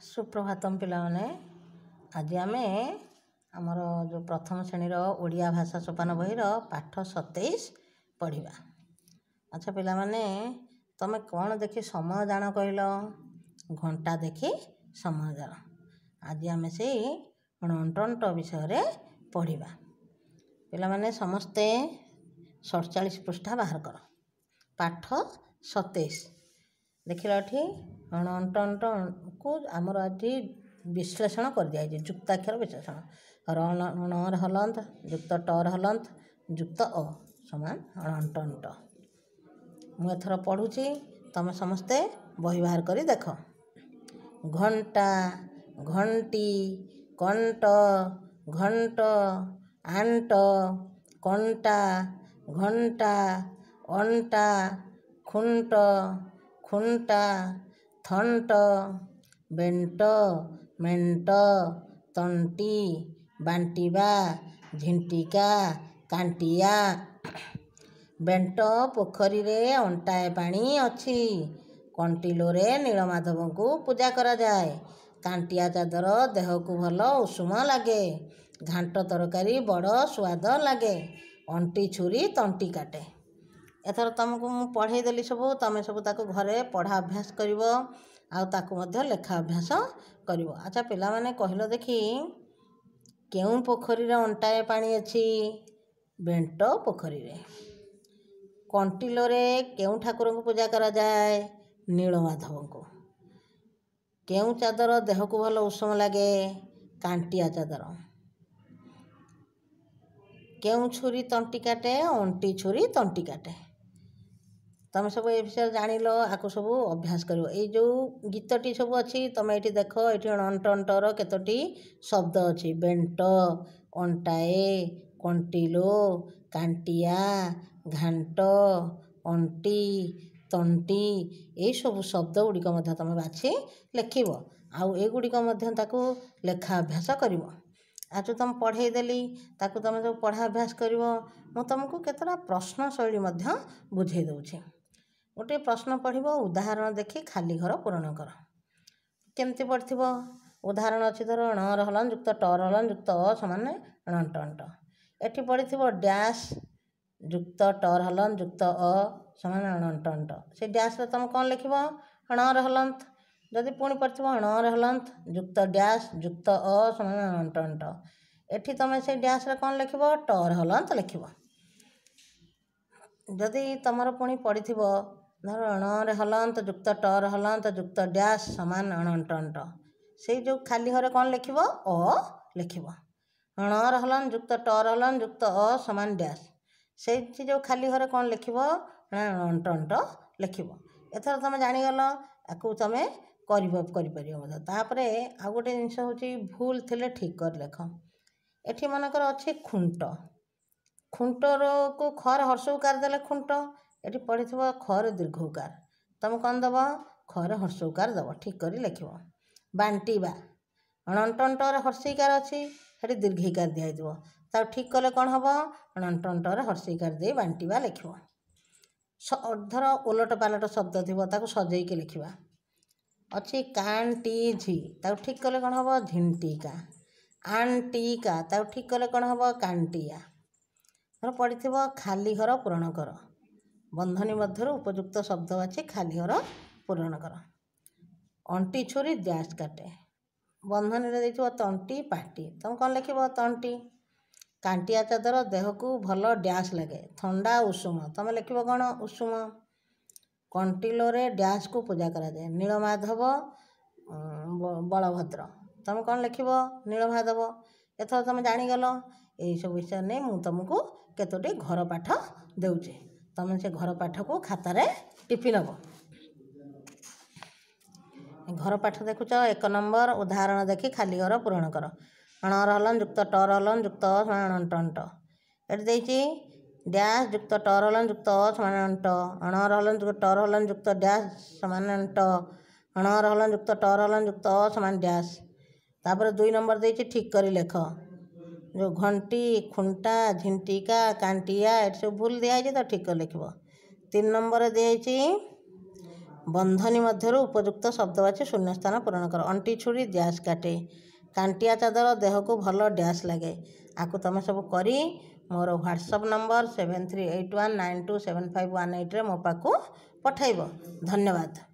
ସୁପ୍ରଭାତମ୍ ପିଲାମାନେ ଆଜି ଆମେ ଆମର ଯେଉଁ ପ୍ରଥମ ଶ୍ରେଣୀର ଓଡ଼ିଆ ଭାଷା ସୋପାନ ବହିର ପାଠ ସତେଇଶ ପଢ଼ିବା। ଆଚ୍ଛା ପିଲାମାନେ ତୁମେ କ'ଣ ଦେଖି ସମୟ ଜାଣ କହିଲ? ଘଣ୍ଟା ଦେଖି ସମୟ ଜାଣ ଆଜି ଆମେ ସେଇ ଅଣଅଣ୍ଟ ବିଷୟରେ ପଢ଼ିବା। ପିଲାମାନେ ସମସ୍ତେ ସତଚାଳିଶ ପୃଷ୍ଠା ବାହାର କର। ପାଠ ସତେଇଶ। ଦେଖିଲ ଏଠି ଅଣଅଣ୍ଟକୁ ଆମର ଏଠି ବିଶ୍ଳେଷଣ କରିଦିଆଯାଇଛି। ଯୁକ୍ତାକ୍ଷର ବିଶ୍ଳେଷଣ। ଣର ହଲନ୍ତ ଯୁକ୍ତ ଟର ହଲନ୍ତ ଯୁକ୍ତ ଅ ସମାନ ଅଣଅଣ୍ଟ ମୁଁ ଏଥର ପଢ଼ୁଛି ତୁମେ ସମସ୍ତେ ବହି ବାହାର କରି ଦେଖ। ଘଣ୍ଟା ଘଣ୍ଟି କଣ୍ଟ ଘଣ୍ଟ ଆଣ୍ଟ କଣ୍ଟା ଘଣ୍ଟା ଅଣ୍ଟା ଖୁଣ୍ଟ ଖୁଣ୍ଟା ଥଣ୍ଟ ବେଣ୍ଟ ମେଣ୍ଟ ତଣ୍ଟି ବାଣ୍ଟିବା ଝିଣ୍ଟିକା କାଣ୍ଟିଆ। ବେଣ୍ଟ ପୋଖରୀରେ ଅଣ୍ଟାଏ ପାଣି ଅଛି। କଣ୍ଟିଲୋରେ ନୀଳମାଧବଙ୍କୁ ପୂଜା କରାଯାଏ। କାଣ୍ଟିଆ ଚାଦର ଦେହକୁ ଭଲ ଉଷୁମ ଲାଗେ। ଘାଣ୍ଟ ତରକାରୀ ବଡ଼ ସୁଆଦ ଲାଗେ। ଅଣ୍ଟି ଛୁରୀ ତଣ୍ଟି କାଟେ। ଏଥର ତୁମକୁ ମୁଁ ପଢ଼େଇ ଦେଲି ସବୁ ତୁମେ ସବୁ ତାକୁ ଘରେ ପଢ଼ା ଅଭ୍ୟାସ କରିବ ଆଉ ତାକୁ ମଧ୍ୟ ଲେଖା ଅଭ୍ୟାସ କରିବ। ଆଚ୍ଛା ପିଲାମାନେ କହିଲ ଦେଖି କେଉଁ ପୋଖରୀରେ ଅଣ୍ଟାଏ ପାଣି ଅଛି? ବେଣ୍ଟ ପୋଖରୀରେ। କଣ୍ଟିଲୋରେ କେଉଁ ଠାକୁରଙ୍କୁ ପୂଜା କରାଯାଏ? ନୀଳମାଧବଙ୍କୁ। କେଉଁ ଚାଦର ଦେହକୁ ଭଲ ଉଷୁମ ଲାଗେ? କାଣ୍ଟିଆ ଚାଦର। କେଉଁ ଛୁରୀ ତଣ୍ଟି କାଟେ? ଅଣ୍ଟି ଛୁରୀ ତଣ୍ଟି କାଟେ। ତୁମେ ସବୁ ଏ ବିଷୟରେ ଜାଣିଲ ଆକୁ ସବୁ ଅଭ୍ୟାସ କରିବ। ଏଇ ଯେଉଁ ଗୀତଟି ସବୁ ଅଛି ତୁମେ ଏଇଠି ଦେଖ ଏଇଠି ଅଣ୍ଟ ଅଣ୍ଟର କେତୋଟି ଶବ୍ଦ ଅଛି? ବେଣ୍ଟ ଅଣ୍ଟାଏ କଣ୍ଟିଲୋ କାଣ୍ଟିଆ ଘାଣ୍ଟ ଅଣ୍ଟି ତଣ୍ଟି ଏଇସବୁ ଶବ୍ଦ ଗୁଡ଼ିକ ମଧ୍ୟ ତୁମେ ବାଛି ଲେଖିବ। ଆଉ ଏଗୁଡ଼ିକ ମଧ୍ୟ ତାକୁ ଲେଖା ଅଭ୍ୟାସ କରିବ। ଆଜି ତୁମ ପଢ଼େଇ ଦେଲି ତାକୁ ତୁମେ ଯେଉଁ ପଢ଼ା ଅଭ୍ୟାସ କରିବ ମୁଁ ତୁମକୁ କେତେଟା ପ୍ରଶ୍ନ ଶୈଳୀ ମଧ୍ୟ ବୁଝେଇ ଦେଉଛି। ଗୋଟିଏ ପ୍ରଶ୍ନ ପଢ଼ିବ ଉଦାହରଣ ଦେଖି ଖାଲି ଘର ପୂରଣ କର। କେମିତି ପଢ଼ିଥିବ? ଉଦାହରଣ ଅଛି ଧର ଣର ହଲନ ଯୁକ୍ତ ଟର ହଲନ ଯୁକ୍ତ ଅ ସମାନେ ଅଣଣ୍ଟ ଅଣ୍ଟ ଏଠି ପଢ଼ିଥିବ ଡ୍ୟାସ୍ ଯୁକ୍ତ ଟର ହଲନ ଯୁକ୍ତ ଅ ସମାନ ଅଣଣ୍ଟ ଅଣ୍ଟ ସେ ଡ୍ୟାସ୍ରେ ତୁମେ କ'ଣ ଲେଖିବ? ଣର ହଲନ୍ତ ଯଦି ପୁଣି ପଢ଼ିଥିବ ଣର ହଲନ୍ତ ଯୁକ୍ତ ଡ୍ୟାସ୍ ଯୁକ୍ତ ଅ ସମାନ ଅଣଣ୍ଟ ଅଣ୍ଟ ଏଠି ତୁମେ ସେଇ ଡ୍ୟାସ୍ରେ କ'ଣ ଲେଖିବ? ଟର ହଲନ୍ତ ଲେଖିବ। ଯଦି ତୁମର ପୁଣି ପଡ଼ିଥିବ ଧର ଣରେ ହଲନ୍ତ ଯୁକ୍ତ ଟର ହଲନ୍ତ ଯୁକ୍ତ ଡ୍ୟାସ୍ ସମାନ ଅଣଣ୍ଟ ଅଣ୍ଟ ସେଇ ଯେଉଁ ଖାଲି ଘରେ କ'ଣ ଲେଖିବ ଅ ଲେଖିବ ଣର ହଲନ ଯୁକ୍ତ ଟର ହଲନ ଯୁକ୍ତ ଅ ସମାନ ଡ୍ୟାସ୍ ସେଇଠି ଯେଉଁ ଖାଲି ଘରେ କ'ଣ ଲେଖିବ ନା ଅଣ୍ଟ ଅଣ୍ଟ ଲେଖିବ ଏଥର ତୁମେ ଜାଣିଗଲ ଆକୁ ତୁମେ କରିବ କରିପାରିବ ମଧ୍ୟ ତାପରେ ଆଉ ଗୋଟେ ଜିନିଷ ହେଉଛି ଭୁଲ ଥିଲେ ଠିକ୍ କରି ଲେଖ ଏଠି ମନେକର ଅଛି ଖୁଣ୍ଟ ଖୁଣ୍ଟରକୁ ଖର ହର୍ଷକୁ କାର ଦେଲେ ଖୁଣ୍ଟ ଏଠି ପଢ଼ିଥିବ ଖରେ ଦୀର୍ଘ ଉକାର ତୁମେ କ'ଣ ଦେବ? ଖରେ ହର୍ଷ ଉକାର ଦେବ ଠିକ୍ କରି ଲେଖିବ। ବାଣ୍ଟିବା। ଅଣଣ୍ଟଣ୍ଟରେ ହର୍ଷିକାର ଅଛି ସେଠି ଦୀର୍ଘିକାର ଦିଆହେଇଥିବ। ତାକୁ ଠିକ୍ କଲେ କ'ଣ ହେବ? ଅଣଣ୍ଟଣ୍ଟରେ ହର୍ଷିକାର ଦେଇ ବାଣ୍ଟିବା ଲେଖିବ। ଧର ଓଲଟ ପାଲଟ ଶବ୍ଦ ଥିବ ତାକୁ ସଜେଇକି ଲେଖିବା। ଅଛି କାଣ୍ଟିଝି ତାକୁ ଠିକ୍ କଲେ କ'ଣ ହେବ? ଝିଣ୍ଟିକା। ଆଣ୍ଟିକା। ତାକୁ ଠିକ୍ କଲେ କ'ଣ ହେବ? କାଣ୍ଟିଆ। ଧର ପଡ଼ିଥିବ ଖାଲି ଘର ପୂରଣ କର ବନ୍ଧନୀ ମଧ୍ୟରୁ ଉପଯୁକ୍ତ ଶବ୍ଦ ଅଛି ଖାଲି ଘର ପୂରଣ କର। ଅଣ୍ଟି ଛୁରୀ ଡ୍ୟାସ୍ କାଟେ। ବନ୍ଧନୀରେ ଦେଇଥିବ ତଣ୍ଟି ପାଟି। ତୁମେ କ'ଣ ଲେଖିବ ତଣ୍ଟି? କାଣ୍ଟିଆ ଚାଦର ଦେହକୁ ଭଲ ଡ୍ୟାସ୍ ଲାଗେ। ଥଣ୍ଡା ଉଷୁମ। ତୁମେ ଲେଖିବ କ'ଣ ଉଷୁମ? କଣ୍ଟିଲୋରେ ଡ୍ୟାସ୍କୁ ପୂଜା କରାଯାଏ। ନୀଳମାଧବ ବଳଭଦ୍ର। ତୁମେ କ'ଣ ଲେଖିବ? ନୀଳମାଧବ। ଏଥର ତୁମେ ଜାଣିଗଲ। ଏଇସବୁ ବିଷୟ ନେଇ ମୁଁ ତୁମକୁ କେତୋଟି ଘର ପାଠ ଦେଉଛି। ତୁମେ ସେ ଘର ପାଠକୁ ଖାତାରେ ଟିପି ନେବ। ଘର ପାଠ ଦେଖୁଛ ଏକ ନମ୍ବର ଉଦାହରଣ ଦେଖି ଖାଲି ଘର ପୂରଣ କର। ଅଣର ହଲନ ଯୁକ୍ତ ଟର ହଲନ ଯୁକ୍ତ ସମାନ ଅଣ୍ଟ ଅଣ୍ଟ। ଏଠି ଦେଇଛି ଡ୍ୟାସ୍ ଯୁକ୍ତ ଟର ହଲନ ଯୁକ୍ତ ଅ ସମାନ ଅଣ୍ଟ। ଅଣର ହଲନ ଯୁକ୍ତ ଟର ହଲନ ଯୁକ୍ତ ଡ୍ୟାସ୍ ସମାନ ଅଣ୍ଟ। ଅଣର ହଲନ ଯୁକ୍ତ ଟର ହଲନ ଯୁକ୍ତ ଅ ସମାନ ଡ୍ୟାସ୍। ତାପରେ ଦୁଇ ନମ୍ବର ଦେଇଛି ଠିକ୍ କରି ଲେଖ। ଯେଉଁ ଘଣ୍ଟି ଖୁଣ୍ଟା ଝିଣ୍ଟିକା କାଣ୍ଟିଆ ଏଠି ସବୁ ଭୁଲ ଦିଆହେଇଛି ତ ଠିକ୍ କରି ଲେଖିବ। ତିନି ନମ୍ବରରେ ଦିଆହେଇଛି ବନ୍ଧନୀ ମଧ୍ୟରୁ ଉପଯୁକ୍ତ ଶବ୍ଦ ବାଛି ଶୂନ୍ୟସ୍ଥାନ ପୂରଣ କର। ଅଣ୍ଟି ଛୁରୀ ଡ୍ୟାସ୍ କାଟେ। କାଣ୍ଟିଆ ଚାଦର ଦେହକୁ ଭଲ ଡ୍ୟାସ୍ ଲାଗେ। ଆକୁ ତୁମେ ସବୁ କରି ମୋର WhatsApp number seven three eight one nine two seven five one ଏଇଟ୍ରେ ମୋ ପାଖକୁ ପଠାଇବ। ଧନ୍ୟବାଦ।